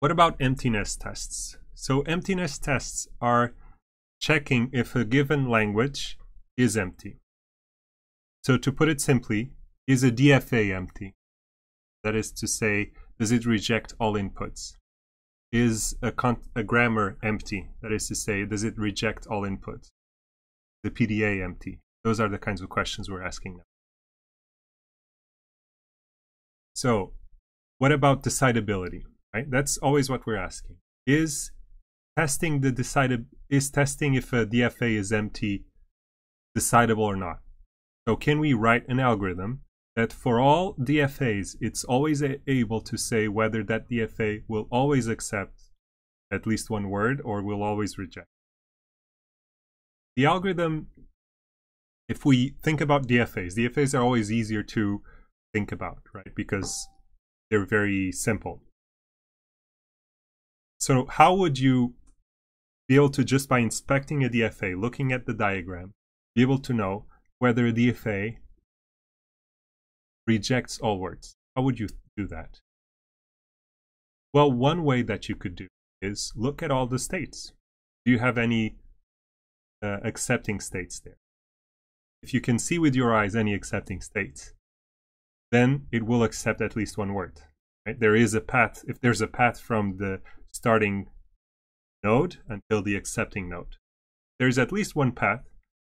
What about emptiness tests? So emptiness tests are checking if a given language is empty. So to put it simply, is a DFA empty? That is to say, does it reject all inputs? Is a, a grammar empty? That is to say, does it reject all inputs? The PDA empty? Those are the kinds of questions we're asking now. So, what about decidability? Right? That's always what we're asking. Is testing the decided is testing if a DFA is empty decidable or not? So can we write an algorithm that for all DFAs, it's always able to say whether that DFA will always accept at least one word or will always reject. The algorithm, if we think about DFAs, DFAs are always easier to think about, right? Because they're very simple. So how would you be able to just by inspecting a DFA, looking at the diagram, be able to know whether a DFA rejects all words. How would you do that? Well, one way that you could do is look at all the states. Do you have any uh, accepting states there? If you can see with your eyes any accepting states, then it will accept at least one word. Right? There is a path, if there's a path from the starting node until the accepting node. There's at least one path,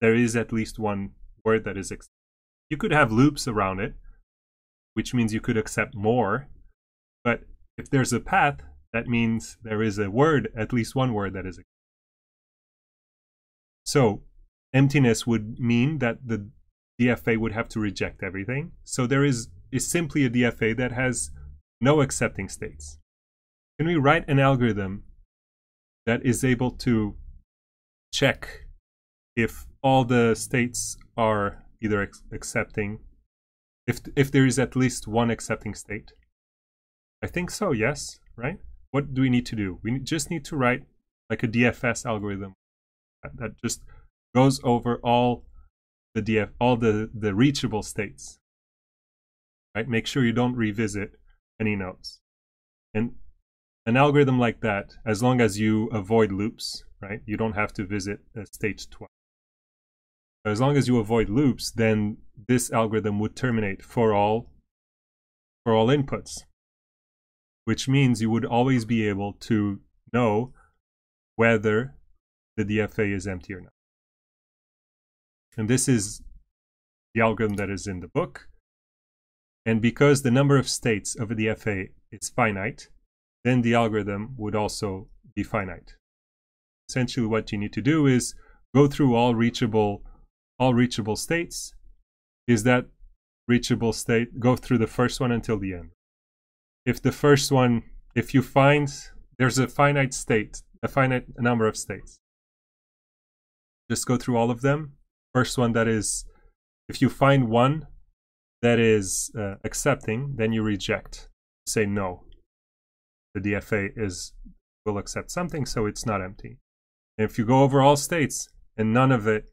there is at least one word that is accepted. You could have loops around it, which means you could accept more. But if there's a path, that means there is a word, at least one word that is. accepted. So emptiness would mean that the DFA would have to reject everything. So there is, is simply a DFA that has no accepting states. Can we write an algorithm that is able to check if all the states are either accepting if if there is at least one accepting state? I think so, yes, right? What do we need to do? We just need to write like a DFS algorithm that just goes over all the DF all the the reachable states. Right? Make sure you don't revisit any nodes. And an algorithm like that, as long as you avoid loops, right? You don't have to visit a state twice. As long as you avoid loops, then this algorithm would terminate for all for all inputs, which means you would always be able to know whether the DFA is empty or not. And this is the algorithm that is in the book. And because the number of states of a DFA is finite, then the algorithm would also be finite. Essentially, what you need to do is go through all reachable all reachable states. Is that reachable state go through the first one until the end. If the first one if you find there's a finite state a finite number of states. Just go through all of them. First one that is if you find one that is uh, accepting then you reject. Say no the dfa is will accept something so it's not empty if you go over all states and none of it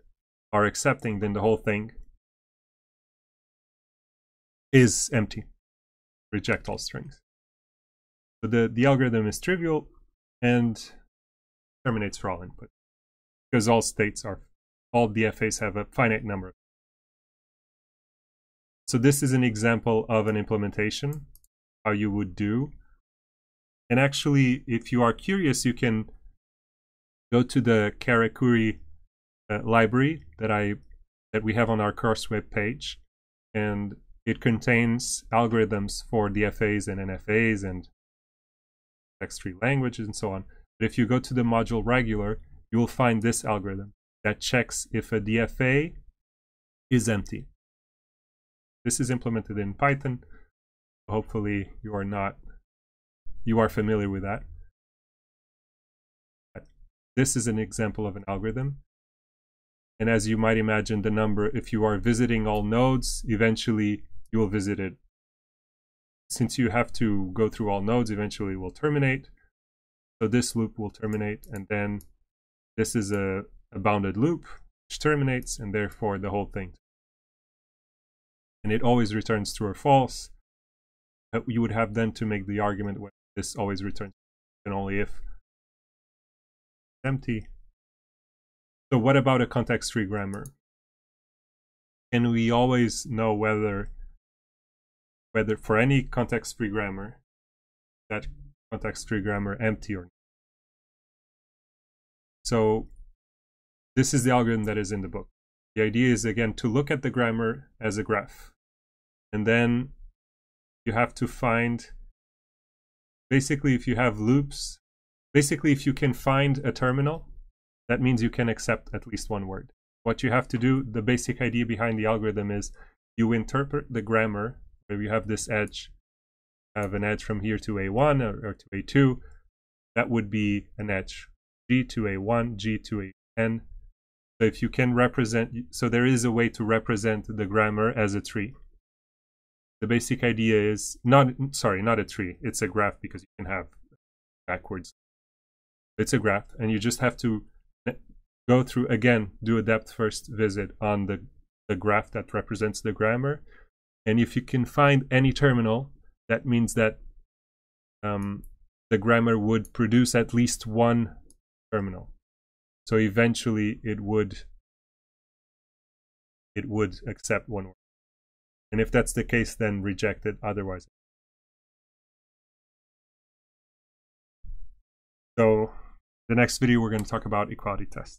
are accepting, then the whole thing is empty. Reject all strings. So the, the algorithm is trivial and terminates for all input because all states are, all DFAs have a finite number. So this is an example of an implementation, how you would do. And actually, if you are curious, you can go to the Karakuri uh, library that I that we have on our course web page, and it contains algorithms for DFAs and NFAs and context-free languages and so on. But if you go to the module regular, you will find this algorithm that checks if a DFA is empty. This is implemented in Python. Hopefully you are not you are familiar with that. This is an example of an algorithm and as you might imagine, the number, if you are visiting all nodes, eventually you will visit it. Since you have to go through all nodes, eventually it will terminate. So this loop will terminate, and then this is a, a bounded loop, which terminates, and therefore the whole thing. And it always returns true or false. You would have then to make the argument this always returns and only if empty. So what about a context-free grammar? Can we always know whether whether for any context-free grammar that context-free grammar empty or not? So this is the algorithm that is in the book. The idea is again to look at the grammar as a graph. And then you have to find basically if you have loops, basically if you can find a terminal, that means you can accept at least one word. What you have to do, the basic idea behind the algorithm is you interpret the grammar where you have this edge, have an edge from here to A1 or, or to A2, that would be an edge G to A1, G to A10. So if you can represent, so there is a way to represent the grammar as a tree. The basic idea is not, sorry, not a tree. It's a graph because you can have backwards. It's a graph and you just have to go through, again, do a depth first visit on the, the graph that represents the grammar. And if you can find any terminal, that means that um, the grammar would produce at least one terminal. So eventually it would it would accept one word. And if that's the case, then reject it otherwise. So the next video we're going to talk about equality tests.